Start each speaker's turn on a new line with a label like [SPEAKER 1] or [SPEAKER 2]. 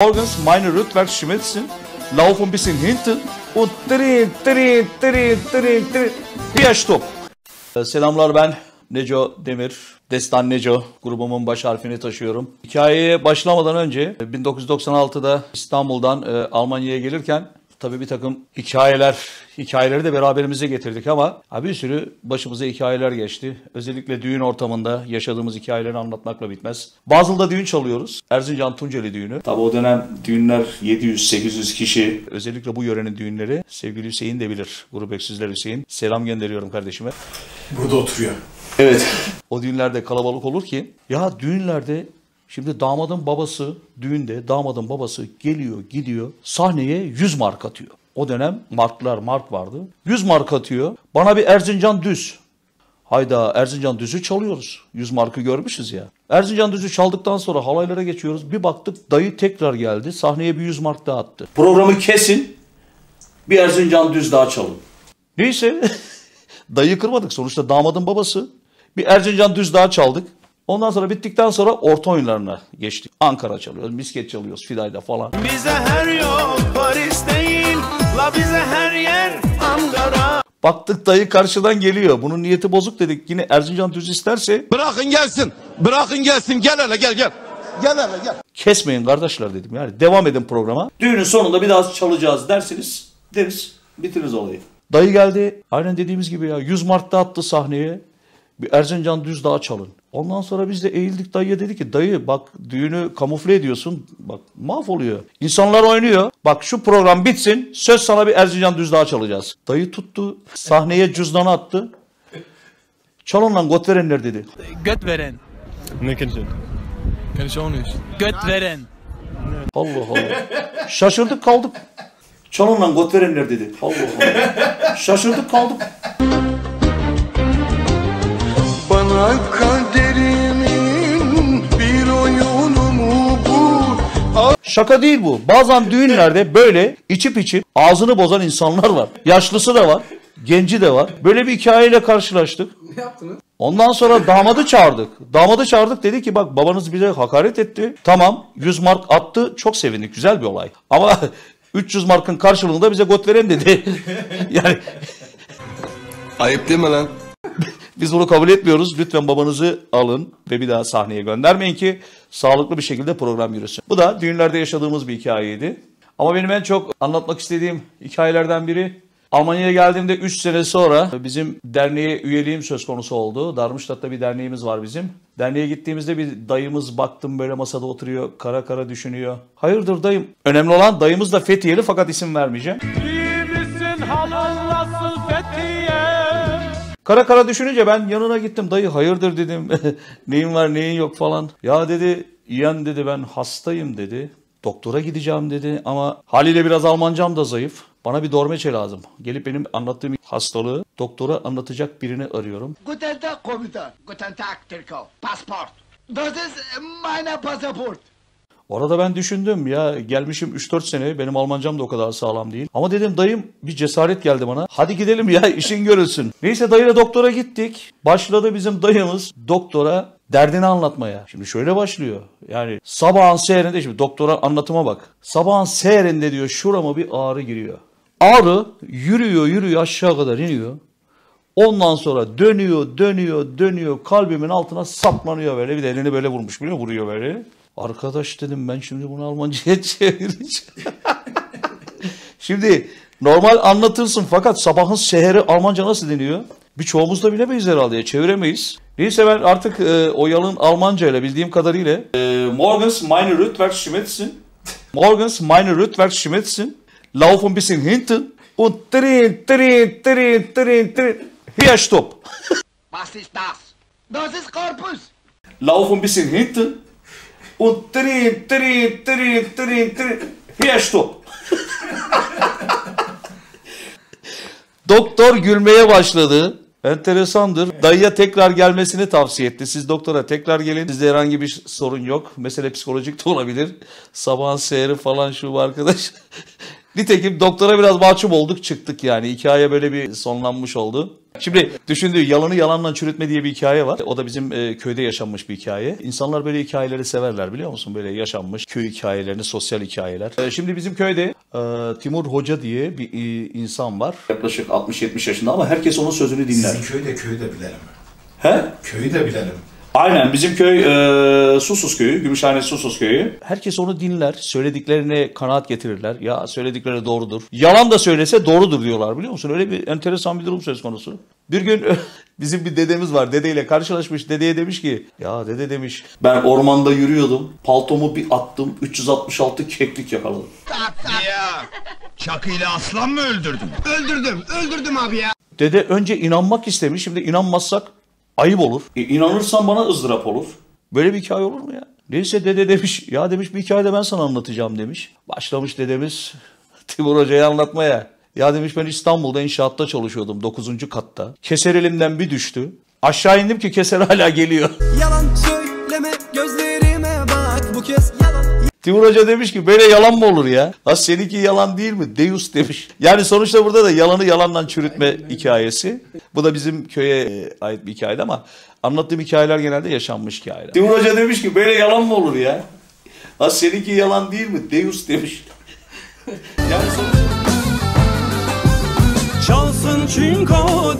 [SPEAKER 1] Morgens meine rückwärts schmelzen, lauf ein bisschen hinten und drehen, drehen, drehen, drehen, drehen. Bir stop. Ee, Selamlar ben Neco Demir. Destan Neco grubumun baş harfini taşıyorum. Hikayeye başlamadan önce 1996'da İstanbul'dan e, Almanya'ya gelirken tabii bir takım hikayeler, hikayeleri de beraberimize getirdik ama bir sürü başımıza hikayeler geçti. Özellikle düğün ortamında yaşadığımız hikayeleri anlatmakla bitmez. Basıl'da düğün çalıyoruz. Erzincan Tunceli düğünü. Tabii o dönem düğünler 700-800 kişi. Özellikle bu yörenin düğünleri. Sevgili Hüseyin de bilir. Grup Öksüzler Hüseyin. Selam gönderiyorum kardeşime.
[SPEAKER 2] Burada oturuyor.
[SPEAKER 1] Evet. o düğünlerde kalabalık olur ki ya düğünlerde şimdi damadın babası düğünde damadın babası geliyor gidiyor sahneye 100 mark atıyor. O dönem marklar mark vardı. 100 mark atıyor. Bana bir Erzincan düz. Hayda Erzincan düzü çalıyoruz. 100 markı görmüşüz ya. Erzincan düzü çaldıktan sonra halaylara geçiyoruz. Bir baktık dayı tekrar geldi. Sahneye bir 100 mark daha attı. Programı kesin. Bir Erzincan düz daha çalın. Neyse. Dayı kırmadık. Sonuçta damadın babası. Bir Erzincan düz daha çaldık. Ondan sonra bittikten sonra orta oyunlarına geçtik. Ankara çalıyoruz, misket çalıyoruz, Fidayda falan.
[SPEAKER 3] Bize her yol Paris değil La bize her yer Ankara
[SPEAKER 1] Baktık dayı karşıdan geliyor. Bunun niyeti bozuk dedik. Yine Erzincan düz isterse
[SPEAKER 4] Bırakın gelsin. Bırakın gelsin. Gel hele gel gel. Gel hele gel.
[SPEAKER 1] kesmeyin kardeşler dedim. Yani devam edin programa. Düğünün sonunda bir daha çalacağız dersiniz. Deriz. Bitiririz olayı. Dayı geldi. Aynen dediğimiz gibi ya 100 Mart'ta attı sahneye. Bir Erzincan düz daha çalın. Ondan sonra biz de eğildik dayıya dedi ki dayı bak düğünü kamufle ediyorsun. Bak mahvoluyor. İnsanlar oynuyor. Bak şu program bitsin söz sana bir Erzincan düz daha çalacağız. Dayı tuttu sahneye cüzdanı attı. Çalın lan got verenler dedi.
[SPEAKER 5] Göt veren.
[SPEAKER 2] Ne auch nicht.
[SPEAKER 5] Göt veren.
[SPEAKER 1] Allah Allah. Şaşırdık kaldık. Çalın lan got verenler dedi. Allah Allah. Şaşırdık kaldık.
[SPEAKER 4] Kaderimin bir oyunu mu bu?
[SPEAKER 1] Şaka değil bu. Bazen düğünlerde böyle içip içip ağzını bozan insanlar var. Yaşlısı da var. Genci de var. Böyle bir hikayeyle karşılaştık. Ne yaptınız? Ondan sonra damadı çağırdık. Damadı çağırdık dedi ki bak babanız bize hakaret etti. Tamam 100 mark attı. Çok sevindik. Güzel bir olay. Ama 300 markın karşılığında bize got veren dedi. yani
[SPEAKER 4] Ayıp değil mi lan?
[SPEAKER 1] Biz bunu kabul etmiyoruz. Lütfen babanızı alın ve bir daha sahneye göndermeyin ki sağlıklı bir şekilde program yürüsün. Bu da düğünlerde yaşadığımız bir hikayeydi. Ama benim en çok anlatmak istediğim hikayelerden biri Almanya'ya geldiğimde 3 sene sonra bizim derneğe üyeliğim söz konusu oldu. Darmstadt'ta bir derneğimiz var bizim. Derneğe gittiğimizde bir dayımız baktım böyle masada oturuyor. Kara kara düşünüyor. Hayırdır dayım? Önemli olan dayımız da Fethiyeli fakat isim vermeyeceğim.
[SPEAKER 3] İyi misin halın nasıl Fethiye
[SPEAKER 1] Kara kara düşününce ben yanına gittim. Dayı hayırdır dedim. neyin var neyin yok falan. Ya dedi yeğen dedi ben hastayım dedi. Doktora gideceğim dedi ama haliyle biraz Almancam da zayıf. Bana bir dormeçe lazım. Gelip benim anlattığım hastalığı doktora anlatacak birini arıyorum.
[SPEAKER 6] Guten Tag, Kommandant. Guten Tag, Türko. Passport. Das ist meine Passport.
[SPEAKER 1] Orada ben düşündüm ya gelmişim 3-4 sene benim Almancam da o kadar sağlam değil. Ama dedim dayım bir cesaret geldi bana. Hadi gidelim ya işin görülsün. Neyse dayıyla doktora gittik. Başladı bizim dayımız doktora derdini anlatmaya. Şimdi şöyle başlıyor. Yani sabahın seherinde şimdi doktora anlatıma bak. Sabahın seherinde diyor şurama bir ağrı giriyor. Ağrı yürüyor yürüyor aşağı kadar iniyor. Ondan sonra dönüyor, dönüyor, dönüyor. Kalbimin altına saplanıyor böyle. Bir de elini böyle vurmuş biliyor musun? Vuruyor böyle. Arkadaş dedim ben şimdi bunu Almanca'ya çevireceğim. şimdi normal anlatırsın fakat sabahın seheri Almanca nasıl deniyor? Birçoğumuz da bilemeyiz herhalde. ya, Çeviremeyiz. Neyse ben artık e, o yalın Almanca ile bildiğim kadarıyla e, Morgens meine rückwärts schmelzen. Morgens meine rückwärts schmelzen. Lauf ein bisschen hinten und drehen, drehen, drehen, drehen, drehen. Hier stopp.
[SPEAKER 6] Was ist das? Das ist Korpus.
[SPEAKER 1] Lauf ein bisschen hinten und drehen, drehen, drehen, drehen, drehen. Hier. Doktor gülmeye başladı. Enteresandır. Dayıya tekrar gelmesini tavsiye etti. Siz doktora tekrar gelin. Sizde herhangi bir sorun yok. Mesele psikolojik de olabilir. Sabahın seyri falan şu arkadaş. Nitekim doktora biraz mahcup olduk çıktık yani. Hikaye böyle bir sonlanmış oldu. Şimdi düşündüğü yalanı yalanla çürütme diye bir hikaye var. O da bizim e, köyde yaşanmış bir hikaye. İnsanlar böyle hikayeleri severler biliyor musun? Böyle yaşanmış köy hikayelerini, sosyal hikayeler. E, şimdi bizim köyde e, Timur Hoca diye bir e, insan var. Yaklaşık 60-70 yaşında ama herkes onun sözünü dinler.
[SPEAKER 2] Sizin köyü de köyü de bilelim.
[SPEAKER 1] He?
[SPEAKER 2] Köyü de bilelim.
[SPEAKER 1] Aynen bizim köy e, Susuz köyü, Gümüşhane Susuz köyü. Herkes onu dinler, söylediklerine kanaat getirirler. Ya söyledikleri doğrudur. Yalan da söylese doğrudur diyorlar biliyor musun? Öyle bir enteresan bir durum söz konusu. Bir gün bizim bir dedemiz var. Dedeyle karşılaşmış. Dedeye demiş ki ya dede demiş ben ormanda yürüyordum. Paltomu bir attım. 366 keklik yakaladım.
[SPEAKER 6] Çakıyla aslan mı öldürdün? Öldürdüm, öldürdüm abi ya.
[SPEAKER 1] Dede önce inanmak istemiş. Şimdi inanmazsak ayıp olur. E, inanırsan bana ızdırap olur. Böyle bir hikaye olur mu ya? Neyse dede demiş. Ya demiş bir hikaye de ben sana anlatacağım demiş. Başlamış dedemiz Timur Hoca'ya anlatmaya. Ya demiş ben İstanbul'da inşaatta çalışıyordum 9. katta. Keser elimden bir düştü. Aşağı indim ki keser hala geliyor.
[SPEAKER 5] Yalan söyleme gözlerime bak bu kez yalan
[SPEAKER 1] Timur Hoca demiş ki böyle yalan mı olur ya? Ha seninki yalan değil mi? Deus demiş. Yani sonuçta burada da yalanı yalandan çürütme hikayesi. Bu da bizim köye e, ait bir hikayeydi ama anlattığım hikayeler genelde yaşanmış hikayeler. Timur Hoca demiş ki böyle yalan mı olur ya? Ha seninki yalan değil mi? Deus demiş. yani sonuçta...
[SPEAKER 5] Çalsın çinko